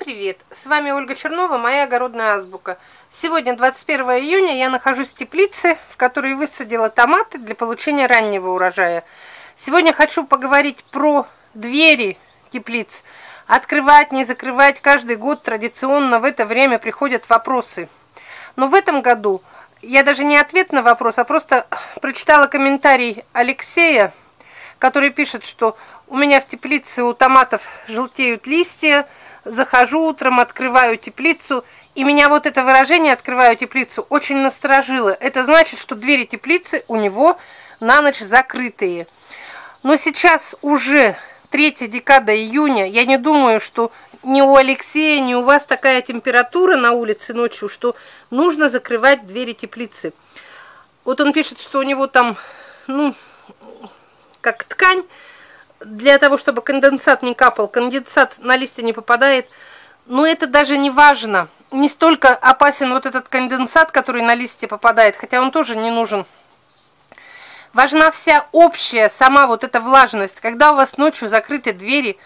привет! С вами Ольга Чернова, моя огородная азбука. Сегодня 21 июня, я нахожусь в теплице, в которой высадила томаты для получения раннего урожая. Сегодня хочу поговорить про двери теплиц. Открывать, не закрывать, каждый год традиционно в это время приходят вопросы. Но в этом году я даже не ответ на вопрос, а просто прочитала комментарий Алексея, который пишет, что у меня в теплице у томатов желтеют листья, захожу утром, открываю теплицу, и меня вот это выражение «открываю теплицу» очень насторожило. Это значит, что двери теплицы у него на ночь закрытые. Но сейчас уже третья декада июня, я не думаю, что ни у Алексея, ни у вас такая температура на улице ночью, что нужно закрывать двери теплицы. Вот он пишет, что у него там, ну, как ткань, для того, чтобы конденсат не капал, конденсат на листья не попадает. Но это даже не важно. Не столько опасен вот этот конденсат, который на листья попадает, хотя он тоже не нужен. Важна вся общая, сама вот эта влажность. Когда у вас ночью закрыты двери,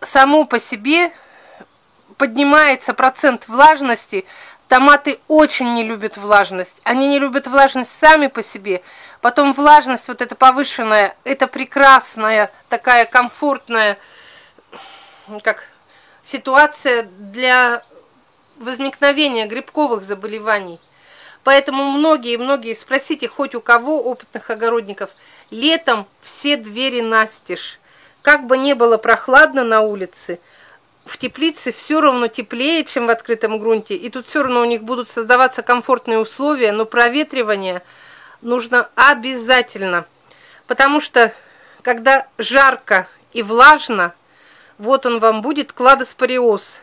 само по себе поднимается процент влажности. Томаты очень не любят влажность. Они не любят влажность сами по себе. Потом влажность вот эта повышенная, это прекрасная, такая комфортная, как ситуация для возникновения грибковых заболеваний. Поэтому многие-многие, спросите хоть у кого опытных огородников, летом все двери настежь. Как бы не было прохладно на улице, в теплице все равно теплее, чем в открытом грунте. И тут все равно у них будут создаваться комфортные условия, но проветривание – нужно обязательно. Потому что, когда жарко и влажно, вот он вам будет кладоспориоз,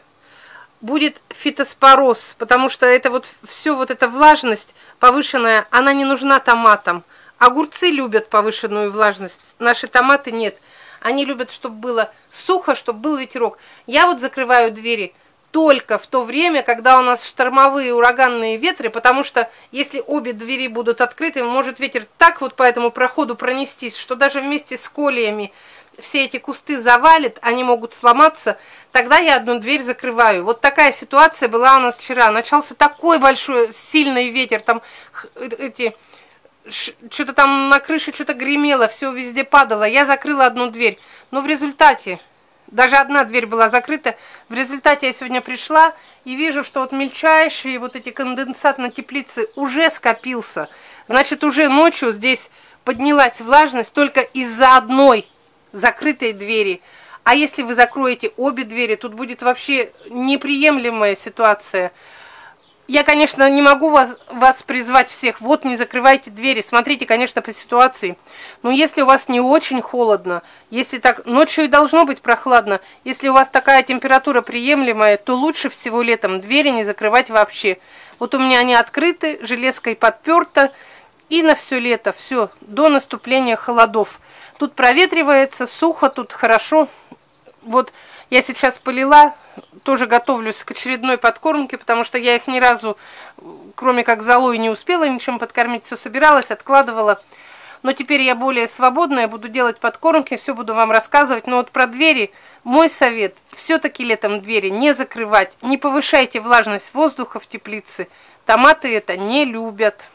будет фитоспороз, потому что это вот все вот эта влажность повышенная, она не нужна томатам. Огурцы любят повышенную влажность, наши томаты нет. Они любят, чтобы было сухо, чтобы был ветерок. Я вот закрываю двери – только в то время, когда у нас штормовые ураганные ветры, потому что если обе двери будут открыты, может ветер так вот по этому проходу пронестись, что даже вместе с колиями все эти кусты завалит, они могут сломаться, тогда я одну дверь закрываю. Вот такая ситуация была у нас вчера. Начался такой большой, сильный ветер, там эти что-то там на крыше что-то гремело, все везде падало. Я закрыла одну дверь. Но в результате даже одна дверь была закрыта. В результате я сегодня пришла и вижу, что вот мельчайший вот эти конденсат на теплице уже скопился. Значит, уже ночью здесь поднялась влажность только из-за одной закрытой двери. А если вы закроете обе двери, тут будет вообще неприемлемая ситуация – я, конечно, не могу вас, вас призвать всех, вот не закрывайте двери, смотрите, конечно, по ситуации. Но если у вас не очень холодно, если так, ночью и должно быть прохладно, если у вас такая температура приемлемая, то лучше всего летом двери не закрывать вообще. Вот у меня они открыты, железкой подперто, и на все лето, все, до наступления холодов. Тут проветривается, сухо, тут хорошо. Вот я сейчас полила, тоже готовлюсь к очередной подкормке, потому что я их ни разу, кроме как золой, не успела ничем подкормить. Все собиралась, откладывала. Но теперь я более свободная, буду делать подкормки, все буду вам рассказывать. Но вот про двери, мой совет, все-таки летом двери не закрывать. Не повышайте влажность воздуха в теплице. Томаты это не любят.